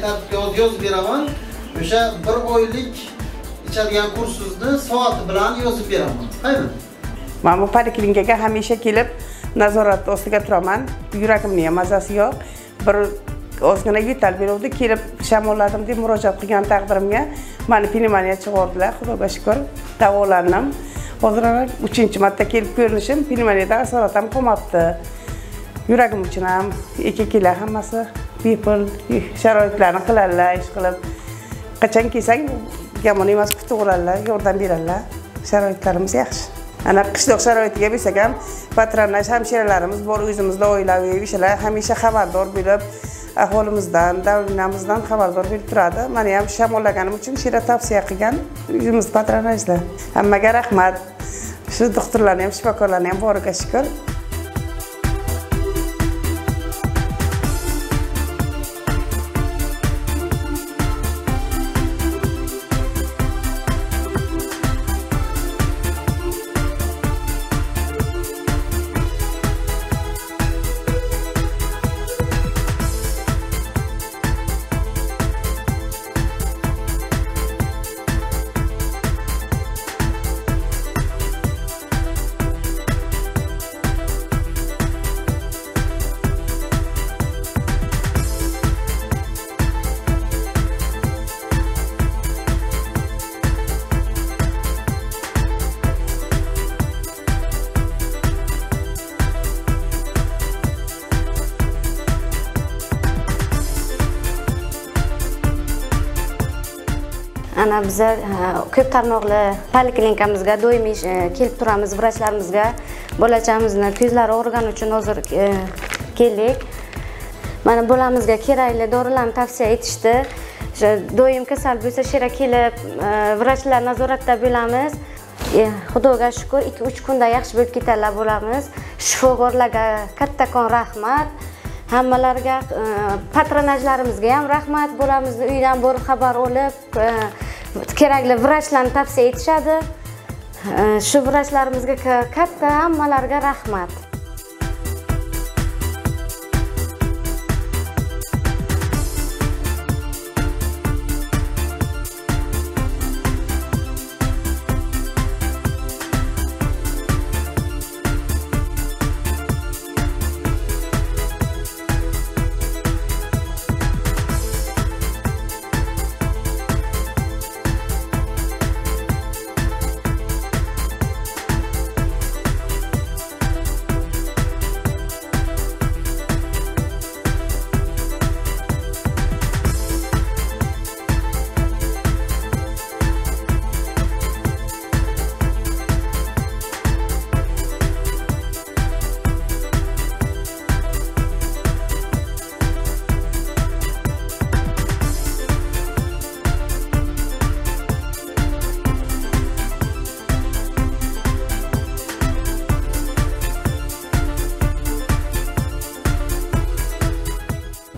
qanday tartibga yozib beraman. O'sha bir oylik ichadigan kursizni soati bilan yozib beraman. Qaymi man bu poliklinikaga hamisha kelib nazorat ostiga turaman. Yuragimni ham mazasi yo'q. Bir ozgina yo'tal beruvdi kelib shamolladim deb murojaat qilgan taqdirimga mani pnevmoniya chiqardilar xudoga shukur davolandim. Hozir ana uchinchi marta kelib ko'rinishim pnevmoniyadan asorat ham qolmabdi. Yuragim uchun ham akakilar hammasi bepul sharoitlarni qiladilar ish qilib. Qachon kelsang yomon emas kutib oladilar yordam beradilar. Sharoitlarimiz yaxshi. Ana qishloq sharoitiga bersak ham patronaj hamshiralarimiz bor o'zimizda oilaviy o'shalar hamisha xabardor bo'lib aholimizdan davinamizdan xabardor bo'lib turadi. Mani ham shamollaganim uchun shu yerda tavsiya qilgan o'zimiz patronajlar. Hammaga rahmat. Shu doktorlarni ham shifokorlarni ham boriga shukur ana biza ko'p tarmoqli poliklinikamizga doimiy e, kelib turamiz vrachlarimizga bolachamizni ko'zlari og'rigani uchun hozir e, keldik. Mana bolamizga kerakli dorilarni tavsiya etishdi. O'sha doim kasal bo'lsa shu yerga kelib e, vrachlar nazoratda bo'lamiz. Xudoga shukur ikki uch kunda yaxshi bo'lib ketadilar bo'lamiz. Shifokorlarga kattakon rahmat. Hammalariga patronajlarimizga ham rahmat. Bolamizni uydan borib xabar olib kerakli vrachlarni tavsiya etishadi. Shu vrachlarimizga katta hammalariga rahmat.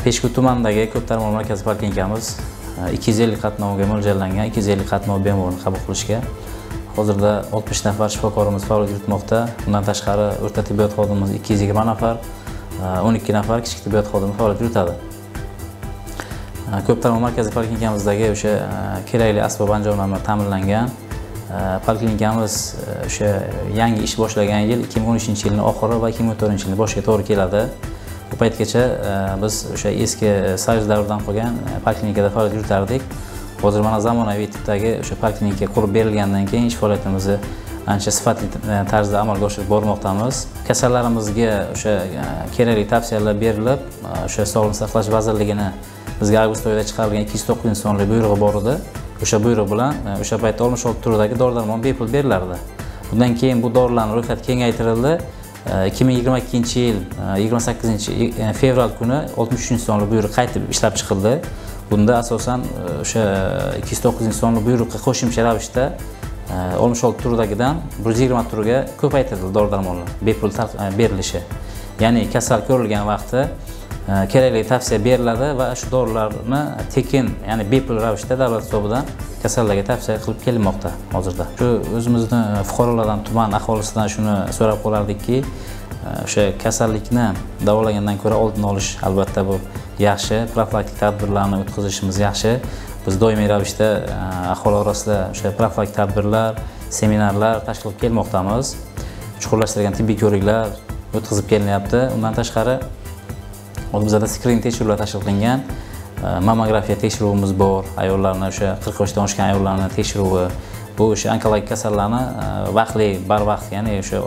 Peshku tumanidagi ko'p tarmoq markaziy poliklinikamiz e, ikki yuz ellik qatnovga mo'ljallangan ikki yuz ellik qatnov bemorni qabul qilishga. Hozirda oltmish nafar shifokorimiz faoliyat yuritmoqda. Undan tashqari o'rta tibbiyot xodimimiz ikki yuz yigirma nafar e, o'n ikki nafar kichik tibbiyot xodimi faoliyat yuritadi. Ko'p tarmoq markazi poliklinikamizdagi o'sha kerakli asbob anjomlar ta'minlangan. Poliklinikamiz o'sha yangi ish boshlagan yil ikki ming o'n uchinchi yilni oxiri va ikki ming o'n to'rtinchi yilni boshiga to'g'ri keladi. Bu paytgacha e, biz o'sha eski e, soyuz davridan qolgan e, poliklinikada faoliyat yuritardik. Hozir mana zamonaviy tipdagi o'sha poliklinika qurib berilgandan keyin ish faoliyatimizni ancha sifatli tarzda amalga oshirib bormoqdamiz. Kasallarimizga o'sha kerakli tavsiyalar berilib o'sha sog'liqni saqlash vazirligini bizga avgust oyida chiqarilgan ikki yuz to'qqizinchi sonli buyrug'i bor edi. O'sha buyruq bilan o'sha paytda oltmish olti turdagi dori darmon bepul berilardi. Bundan keyin bu dorilarni ro'yxati kengaytirildi. Ikki ming yigirma ikkinchi yil e, yigirma sakkizinchi e, e, fevral kuni oltmish uchinchi sonli buyruq qaytib ishlab chiqildi. Bunda asosan o'sha ikki yuz to'qqizinchi sonli buyruqqa qo'shimcha ravishda oltmish olti turdagidan bir yuz yigirma turga ko'paytirildi dori darmonlar bepul berilishi. Ya'ni kasal ko'rilgan vaqtda kerakli tavsiya beriladi va shu dorilarni tekin ya'ni bepul ravishda davlat hisobidan kasallarga tavsiya qilib kelinmoqda hozirda. Shu o'zimizni e, fuqarolardan tuman aholisidan shuni so'rab qolardikki e, o'sha kasallikni davolagandan ko'ra oldini olish albatta bu yaxshi profilaktik tadbirlarni o'tkazishimiz yaxshi. Biz doimiy ravishda e, aholi orasida o'sha profilaktik tadbirlar seminarlar tashkil qilib kelmoqdamiz. Chuqurlashtirilgan tibbiy ko'riklar o'tkazib kelinyapti. Undan tashqari hozir bizada skrin tekshiruvlar tashkil qilingan mammografiya tekshiruvimiz bor. Ayollarni o'sha qirq yoshdan oshgan ayollarni tekshiruvi bu o'sha onkologik kasallarni vaqtli barvaqt ya'ni o'sha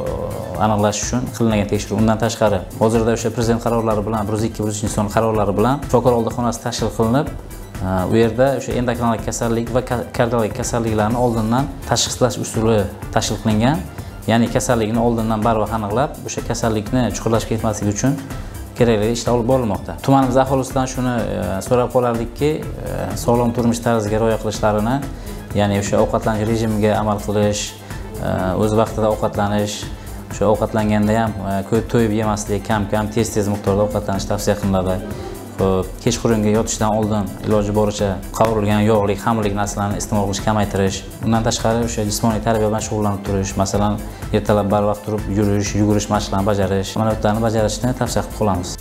aniqlash uchun qilingan tekshiruv. Undan tashqari hozirda o'sha prezident qarorlari bilan bir yuz ikki bir yuz uchinchi son qarorlari bilan shifokor oldixonasi tashkil qilinib u yerda o'sha endokrinologik kasallik va kardiologik kasalliklarni oldindan tashxislash usuli tashkil qilingan. Ya'ni kasallikni oldindan barvaqt aniqlab o'sha kasallikni chuqurlashib ketmasligi uchun kerakli ishlar olib borilmoqda. Tumanimiz aholisidan shuni e, so'rab qolardikki e, sog'lom turmush tarziga rioya qilishlarini ya'ni o'sha ovqatlanish rejimiga amal qilish e, o'z vaqtida ovqatlanish o'sha ovqatlanganda ham ko'p to'yib yemaslik kam kam tez tez miqdorda ovqatlanish tavsiya qilinadi. Kechqurungi yotishdan oldin iloji boricha qovurilgan yog'li xamirlik narsalarni iste'mol qilishni kamaytirish undan tashqari o'sha jismoniy tarbiya bilan shug'ullanib turish masalan ertalab barvaqt turib yurish yugurish mashqlarini bajarish mana bularni bajarishni tavsiya qilib qolamiz.